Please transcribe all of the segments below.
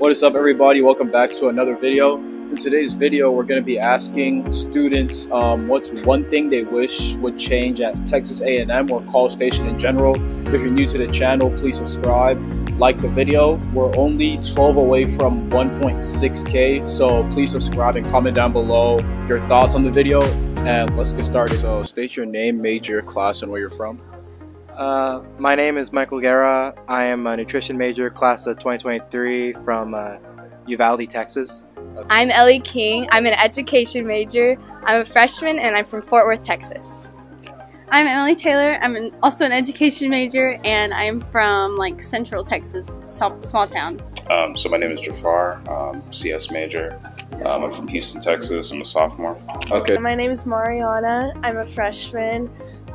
What is up everybody? Welcome back to another video. In today's video, we're going to be asking students um, what's one thing they wish would change at Texas A&M or College Station in general. If you're new to the channel, please subscribe, like the video. We're only 12 away from 1.6k, so please subscribe and comment down below your thoughts on the video and let's get started. So state your name, major, class, and where you're from. Uh, my name is Michael Guerra. I am a nutrition major, class of 2023 from uh, Uvalde, Texas. I'm Ellie King. I'm an education major. I'm a freshman and I'm from Fort Worth, Texas. I'm Emily Taylor. I'm an, also an education major and I'm from like Central Texas, small, small town. Um, so my name is Jafar, um, CS major. Um, I'm from Houston, Texas. I'm a sophomore. Okay. My name is Mariana. I'm a freshman.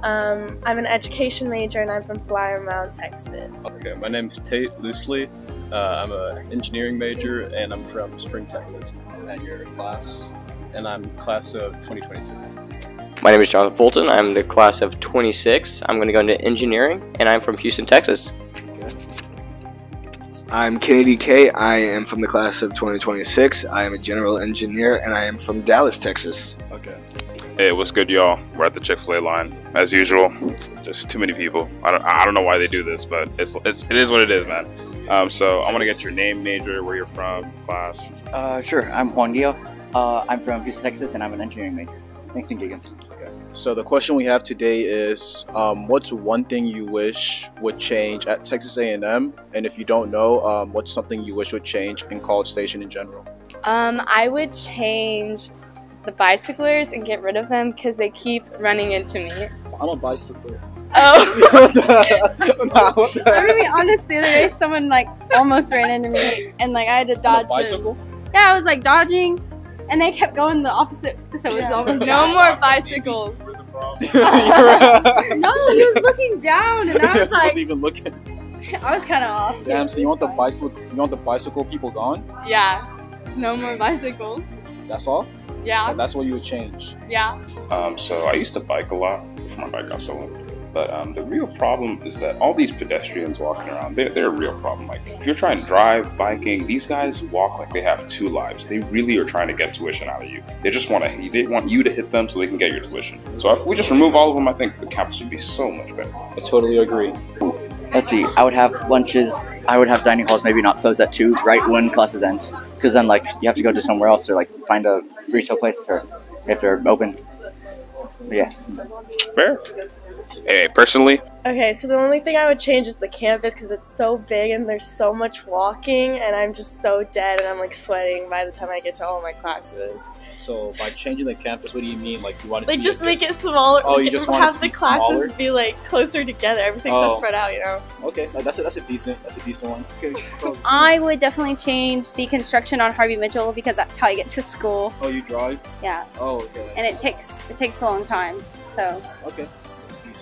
Um, I'm an education major and I'm from Flower Mound, Texas. Okay, my name's Tate Loosely. Uh, I'm an engineering major and I'm from Spring, Texas. And your class. And I'm class of 2026. My name is Jonathan Fulton. I'm the class of 26. I'm going to go into engineering and I'm from Houston, Texas. I'm Kennedy K. I am from the class of 2026. I am a general engineer and I am from Dallas, Texas. Okay. Hey, what's good, y'all? We're at the Chick Fil A line as usual. Just too many people. I don't, I don't know why they do this, but it's, it's it is what it is, man. Um, so I want to get your name, major, where you're from, class. Uh, sure. I'm Juan Guillo. Uh, I'm from Houston, Texas, and I'm an engineering major. Thanks, and Keegan. So the question we have today is, um, what's one thing you wish would change at Texas A&M? And if you don't know, um, what's something you wish would change in College Station in general? Um, I would change the bicyclers and get rid of them because they keep running into me. I'm a bicycler. Oh. nah, what the I'm gonna be honest. The other day, someone like almost ran into me, and like I had to On a dodge. bicycle? Them. Yeah, I was like dodging, and they kept going the opposite. So it was almost no more bicycles. no, he was looking down, and I was I like, wasn't even looking. I was kind of off. too. Damn, so you want the bicycle? You want the bicycle people gone? Yeah. No more bicycles. That's all? Yeah. Like, that's what you would change. Yeah. Um, so I used to bike a lot before my bike got stolen. But um, the real problem is that all these pedestrians walking around, they're, they're a real problem. Like, if you're trying to drive, biking, these guys walk like they have two lives. They really are trying to get tuition out of you. They just want to, they want you to hit them so they can get your tuition. So if we just remove all of them, I think the campus would be so much better. I totally agree. Let's see. I would have lunches. I would have dining halls maybe not close at two, right when classes end, because then like you have to go to somewhere else or like find a retail place or if they're open. But yeah. Fair. Hey, personally, Okay, so the only thing I would change is the campus because it's so big and there's so much walking and I'm just so dead and I'm like sweating by the time I get to all my classes. So by changing the campus, what do you mean? Like you want it Like to just make diff- it smaller. Oh, you just want it have to the be classes smaller? be like closer together. Everything's Oh. so spread out, you know. Okay, like, that's a, that's a decent that's a decent one. Okay. I would definitely change the construction on Harvey Mitchell because that's how I get to school. Oh, you drive? Yeah, Oh, okay. and it takes it takes a long time. So okay.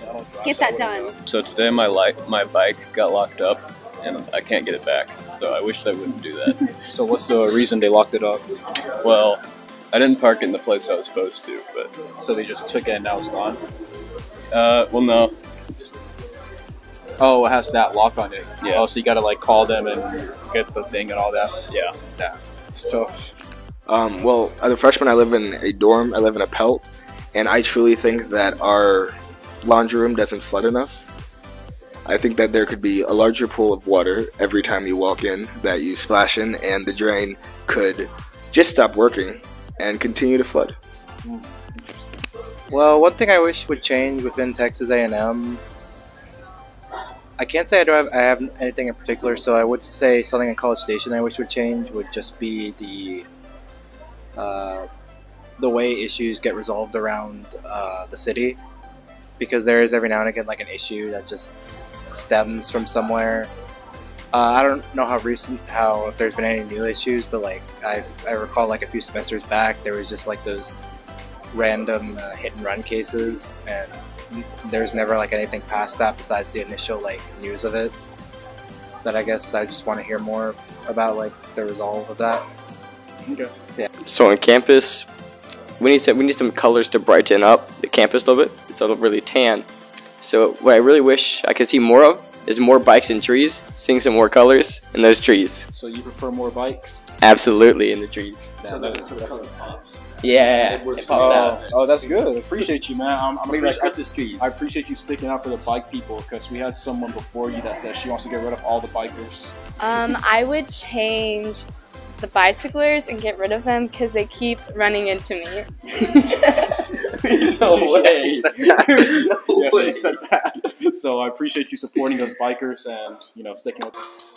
That's decent. I don't drive. Get so that wouldn't done. So today my light, my bike got locked up and I can't get it back. So I wish they wouldn't do that. So what's the reason they locked it up? well, I didn't park it in the place I was supposed to, but So they just took it and now it's gone. uh, well, no. It's Oh, it has that lock on it. Yeah. Oh, so you gotta like call them and get the thing and all that. Yeah. yeah. It's tough. Um, well, as a freshman, I live in a dorm. I live in Appelt, and I truly think that our laundry room doesn't flood enough. I think that there could be a larger pool of water every time you walk in that you splash in, and the drain could just stop working and continue to flood. Well, one thing I wish would change within Texas A&M. I can't say I don't have, I have anything in particular, so I would say something in College Station I wish would change would just be the uh, the way issues get resolved around uh, the city, because there is every now and again like an issue that just stems from somewhere. Uh, I don't know how recent, how if there's been any new issues, but like I, I recall like a few semesters back, there was just like those random uh, hit and run cases, and there's never like anything past that besides the initial like news of it. That I guess I just want to hear more about like the resolve of that. Okay. So on campus, we need some, we need some colors to brighten up the campus a little bit. It's a little really tan. So what I really wish I could see more of is more bikes and trees, seeing some more colors in those trees. So you prefer more bikes? Absolutely in the trees. So that- so the color pops. Yeah, It it pops oh, out. oh, that's good. Appreciate you, man. I'm, I'm Look at that appreciate- Christmas trees. I appreciate you sticking up for the bike people because we had someone before you that said she wants to get rid of all the bikers. Um, I would change the bicyclers and get rid of them because they keep running into me. No She- way. She said that. No yeah, way. she said that. So I appreciate you supporting us bikers and you know sticking with us.